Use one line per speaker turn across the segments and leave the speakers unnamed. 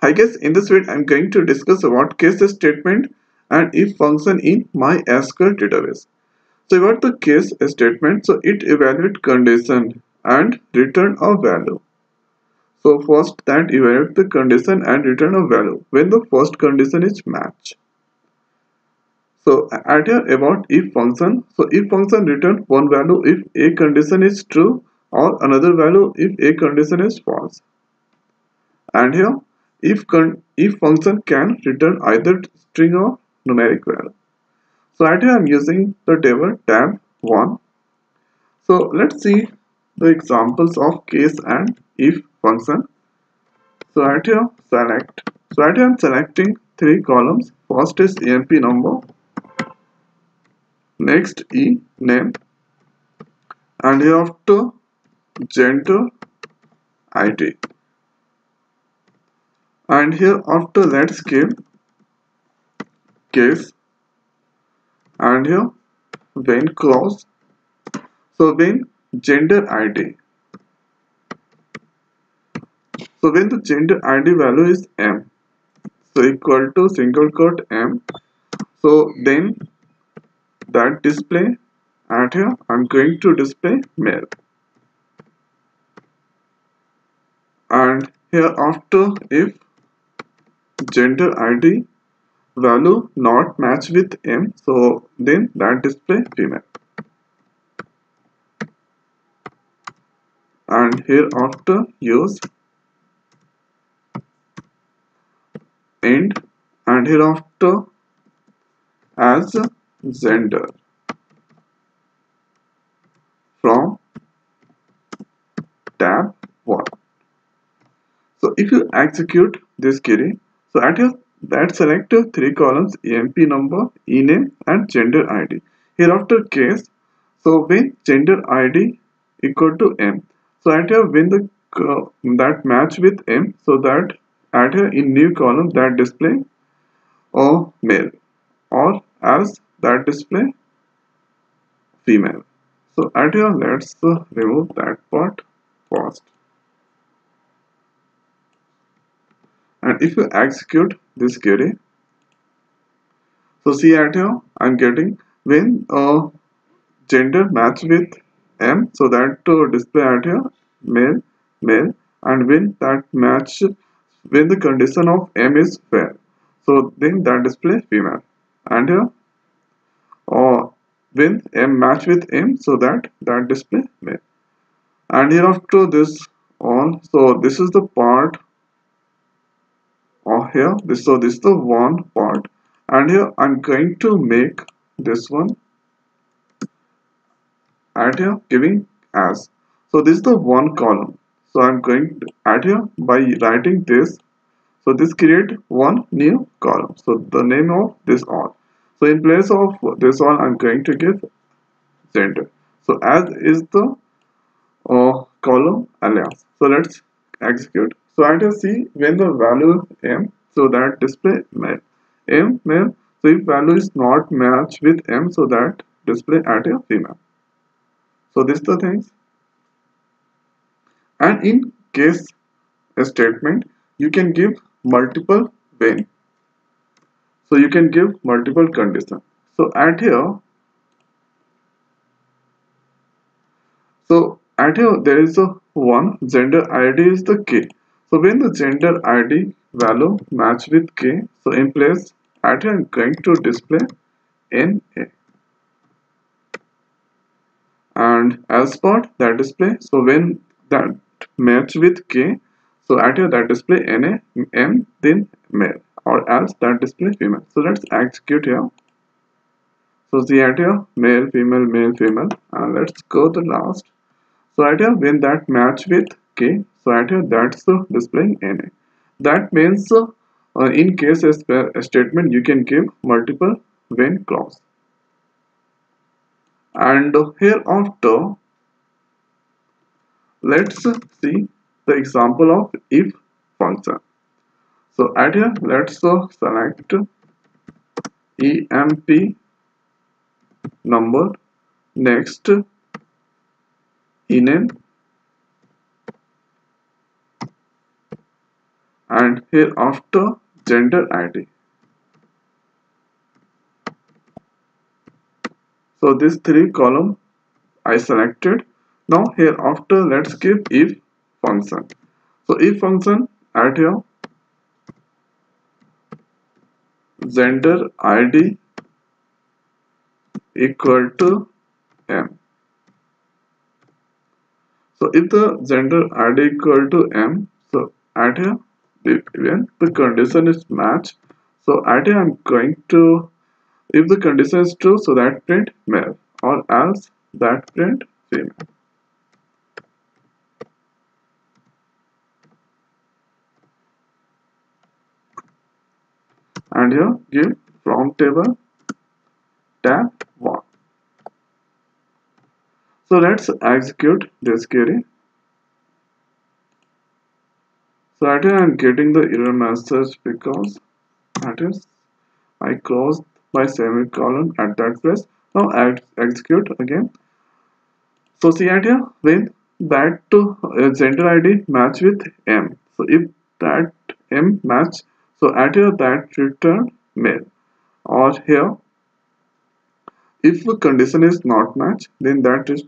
I guess in this video I'm going to discuss about case statement and if function in MySQL database. So about the case statement, so it evaluate condition and return a value. So first that evaluate the condition and return a value when the first condition is match. So add here about if function. So if function return one value if a condition is true or another value if a condition is false. And here if if function can return either string or numeric value. So right here I'm using the table tab 1. So let's see the examples of case and if function. So right here select. So right here I'm selecting three columns. First is EMP number. Next E name. And hereafter gender ID and here after let's case and here when clause so when gender id so when the gender id value is m so equal to single quote m so then that display and here i'm going to display male. And here after if gender id value not match with m so then that display female and here after use end and here after as gender. From tab 1 so if you execute this query so at your that select three columns EMP number, ename and gender ID. Hereafter case, so when gender ID equal to M. So at here when the uh, that match with M, so that at here in new column that display or male or as that display female. So at here let's uh, remove that part first. And if you execute this query so see at here I'm getting when uh, gender match with M so that to display at here male male and when that match when the condition of M is fair. So then that display female. And here or uh, when M match with M so that that display male. And here after this on so this is the part or here. This so this is the one part. And here I'm going to make this one. Add here giving as. So this is the one column. So I'm going to add here by writing this. So this create one new column. So the name of this all. So in place of this all I'm going to give gender. So as is the uh, column alias. So let's execute so I can see when the value m so that display male m male so if value is not match with m so that display at a female. So this the things. And in case statement you can give multiple when. So you can give multiple condition. So at here so at here there is a one gender id is the key so when the gender ID value match with K, so in place ID I'm going to display NA. And as part that display, so when that match with K, so at here that display NA, M, then male or else that display female. So let's execute here. So the here male, female, male, female, and let's go the last. So at here when that match with K, so right here that's displaying na that means uh, in case a, a statement you can give multiple when clause. And here after let's see the example of if function. So at here let's select emp number next ename and here after gender id so this three column i selected. Now here after let's give if function. So if function add here. Gender id equal to m. So if the gender id equal to m so add here when the condition is match. So here i'm going to if the condition is true so that print male or else that print female. And here give from table tab 1 so let's execute this query so at here I'm getting the error message because that is I closed my semicolon at that place. Now ex execute again. So see at here? When that uh, gender id match with m. So if that m match so at here that return male. Or here if the condition is not match then that is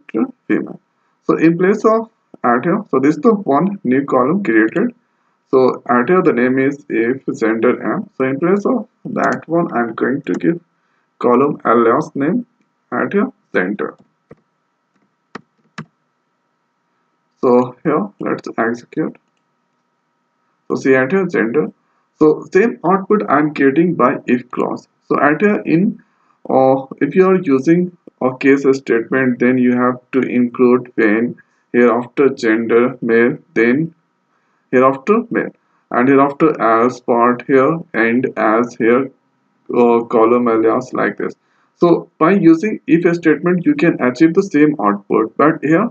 female. So in place of add here so this is the one new column created so add here the name is if gender m. So in place of that one i'm going to give column alias name add here gender so here let's execute. So see at here gender. So same output i'm getting by if clause. So at here in or if you are using a case statement then you have to include when hereafter gender male then hereafter male and hereafter as part here and as here uh, column alias like this. So by using if a statement you can achieve the same output. But here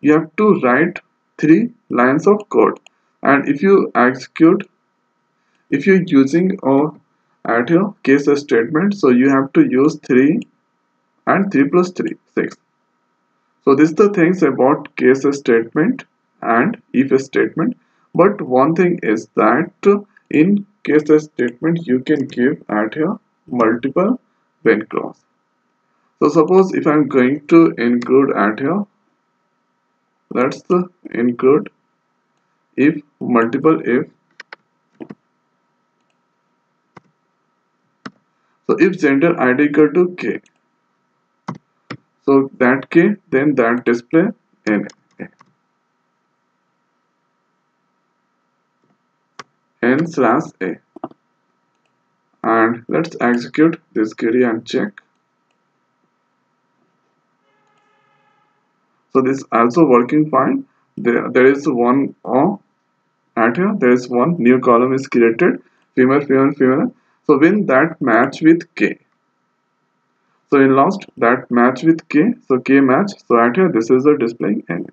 you have to write three lines of code. And if you execute if you're using a at here case statement so you have to use 3 and 3 plus 3 6 so this is the things about case statement and if statement but one thing is that in case the statement you can give at here multiple when clause so suppose if i'm going to include add here that's the include if multiple if. So if gender id equal to k, so that k then that display n n slash a. And let's execute this query and check. So this also working fine. There there is one oh, at here. There is one new column is created. Female female female. So when that match with k. So in last that match with k. So k match. So at here this is the displaying n.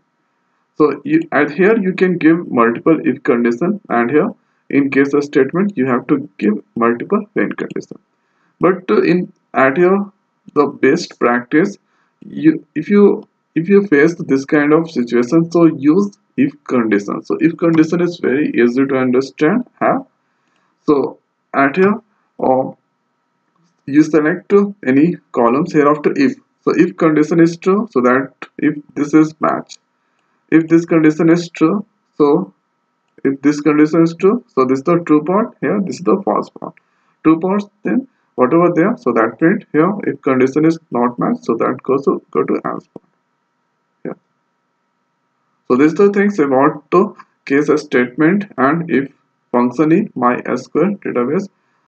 So you, at here you can give multiple if condition. And here in case of statement you have to give multiple when condition. But uh, in at here the best practice you if you if you face this kind of situation so use if condition. So if condition is very easy to understand have so at here or you select any columns hereafter if. So if condition is true so that if this is match. If this condition is true so if this condition is true so this is the true part here this is the false part two parts then whatever there so that print here if condition is not matched so that goes to go to else part yeah. So these the things about the case statement and if function in my sql database